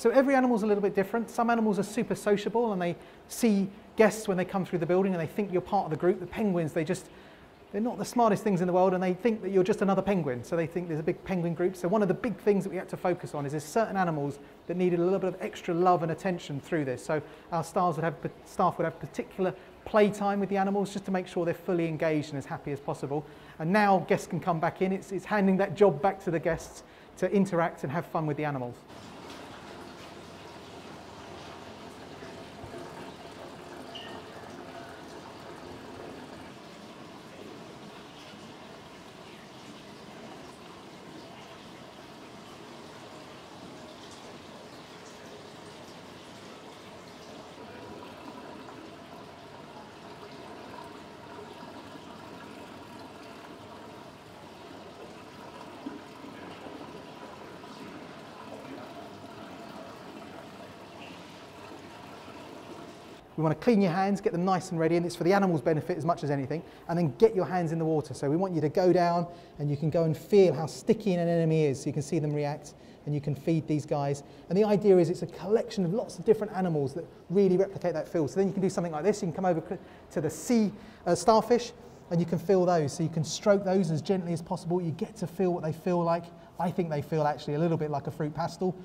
So every animal is a little bit different. Some animals are super sociable and they see guests when they come through the building and they think you're part of the group. The penguins, they just, they're not the smartest things in the world and they think that you're just another penguin. So they think there's a big penguin group. So one of the big things that we had to focus on is there's certain animals that needed a little bit of extra love and attention through this. So our staff would have, staff would have particular playtime with the animals just to make sure they're fully engaged and as happy as possible. And now guests can come back in. It's, it's handing that job back to the guests to interact and have fun with the animals. We want to clean your hands, get them nice and ready, and it's for the animal's benefit as much as anything, and then get your hands in the water. So we want you to go down and you can go and feel how sticky an anemone is, so you can see them react and you can feed these guys. And the idea is it's a collection of lots of different animals that really replicate that feel. So then you can do something like this. You can come over to the sea uh, starfish and you can feel those. So you can stroke those as gently as possible. You get to feel what they feel like. I think they feel actually a little bit like a fruit pastille.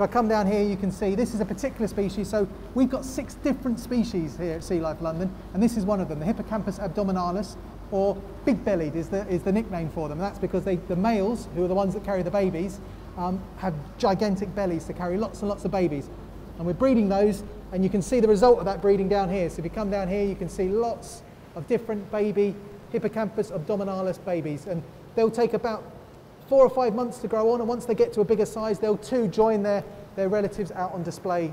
If I come down here, you can see this is a particular species. So we've got six different species here at Sea Life London, and this is one of them, the Hippocampus abdominalis, or big-bellied is the, is the nickname for them. And that's because they, the males, who are the ones that carry the babies, um, have gigantic bellies to carry lots and lots of babies. And we're breeding those, and you can see the result of that breeding down here. So if you come down here, you can see lots of different baby Hippocampus abdominalis babies, and they'll take about four or five months to grow on, and once they get to a bigger size, they'll too join their, their relatives out on display.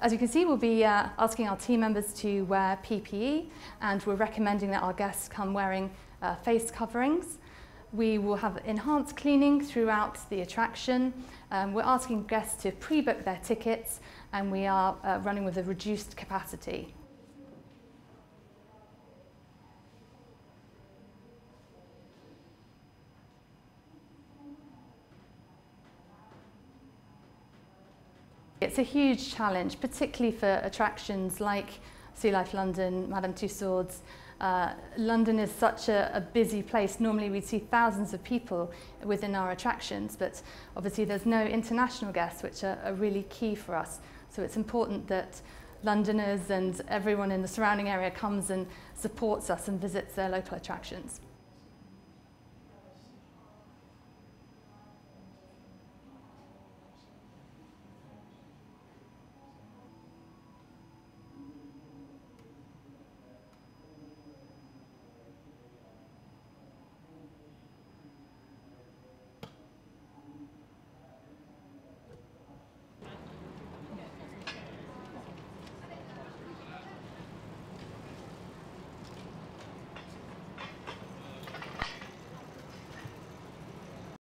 As you can see, we'll be uh, asking our team members to wear PPE and we're recommending that our guests come wearing uh, face coverings. We will have enhanced cleaning throughout the attraction. Um, we're asking guests to pre-book their tickets and we are uh, running with a reduced capacity. It's a huge challenge, particularly for attractions like Sea Life London, Madame Tussauds. Uh, London is such a, a busy place. Normally we'd see thousands of people within our attractions, but obviously there's no international guests, which are, are really key for us. So it's important that Londoners and everyone in the surrounding area comes and supports us and visits their local attractions.